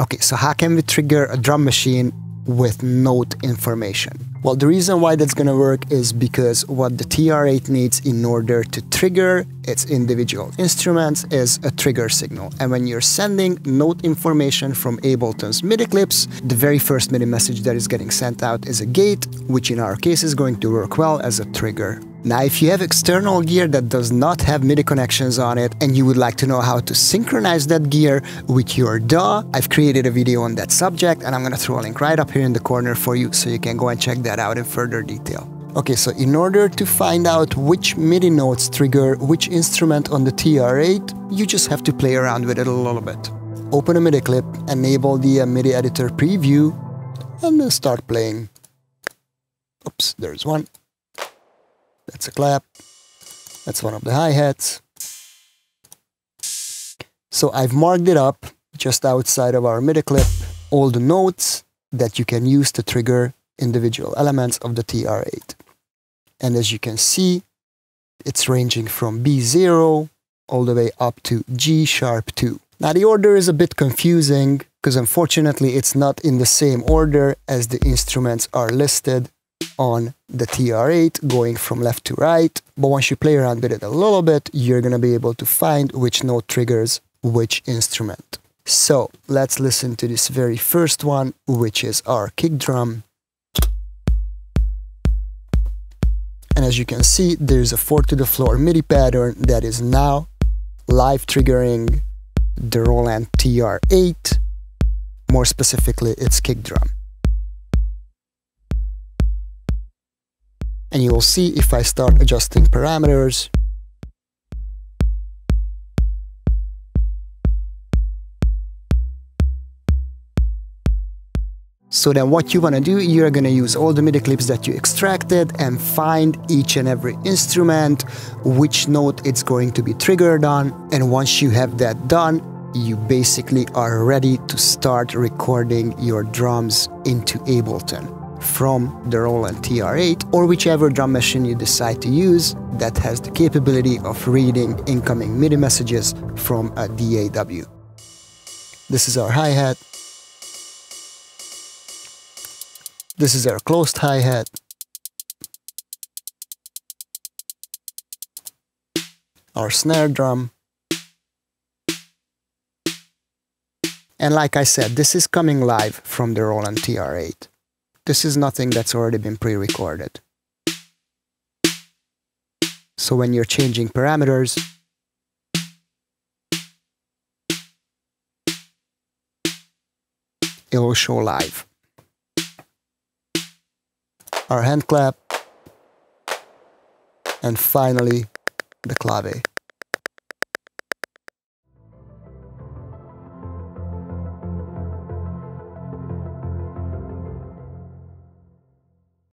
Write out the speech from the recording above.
Okay, so how can we trigger a drum machine with note information? Well, the reason why that's gonna work is because what the TR8 needs in order to trigger its individual instruments is a trigger signal. And when you're sending note information from Ableton's MIDI clips, the very first MIDI message that is getting sent out is a gate, which in our case is going to work well as a trigger. Now, if you have external gear that does not have MIDI connections on it and you would like to know how to synchronize that gear with your DAW, I've created a video on that subject and I'm gonna throw a link right up here in the corner for you so you can go and check that out in further detail. Okay, so in order to find out which MIDI notes trigger which instrument on the TR8, you just have to play around with it a little bit. Open a MIDI clip, enable the uh, MIDI editor preview, and then start playing. Oops, there's one. That's a clap. That's one of the hi-hats. So I've marked it up just outside of our MIDI clip, all the notes that you can use to trigger individual elements of the TR8. And as you can see, it's ranging from B0 all the way up to G sharp 2. Now the order is a bit confusing because unfortunately it's not in the same order as the instruments are listed on the TR8 going from left to right. But once you play around with it a little bit, you're going to be able to find which note triggers which instrument. So let's listen to this very first one, which is our kick drum. And as you can see, there's a 4 to the floor MIDI pattern that is now live triggering the Roland TR8. More specifically, its kick drum. And you will see if I start adjusting parameters So then what you want to do, you're going to use all the MIDI clips that you extracted and find each and every instrument, which note it's going to be triggered on. And once you have that done, you basically are ready to start recording your drums into Ableton from the Roland TR8 or whichever drum machine you decide to use that has the capability of reading incoming MIDI messages from a DAW. This is our hi-hat. This is our closed hi-hat. Our snare drum. And like I said, this is coming live from the Roland TR8. This is nothing that's already been pre-recorded. So when you're changing parameters, it will show live. Our hand clap, and finally the clave.